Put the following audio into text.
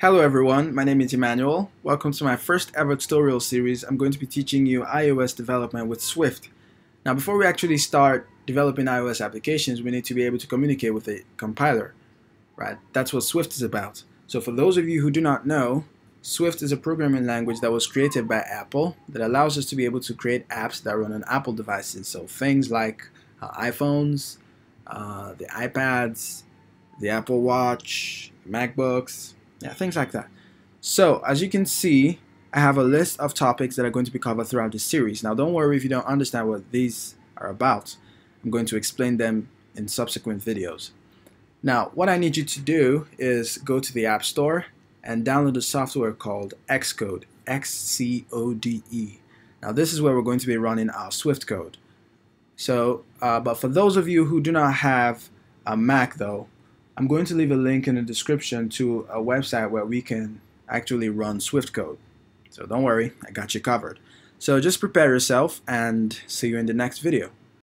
Hello everyone, my name is Emmanuel. Welcome to my first ever tutorial series. I'm going to be teaching you iOS development with Swift. Now before we actually start developing iOS applications, we need to be able to communicate with a compiler, right? That's what Swift is about. So for those of you who do not know, Swift is a programming language that was created by Apple that allows us to be able to create apps that run on Apple devices. So things like uh, iPhones, uh, the iPads, the Apple Watch, MacBooks, yeah, things like that. So as you can see, I have a list of topics that are going to be covered throughout this series. Now don't worry if you don't understand what these are about. I'm going to explain them in subsequent videos. Now what I need you to do is go to the App Store and download a software called Xcode, X-C-O-D-E. Now this is where we're going to be running our Swift code. So, uh, but for those of you who do not have a Mac though, I'm going to leave a link in the description to a website where we can actually run Swift code. So don't worry, I got you covered. So just prepare yourself and see you in the next video.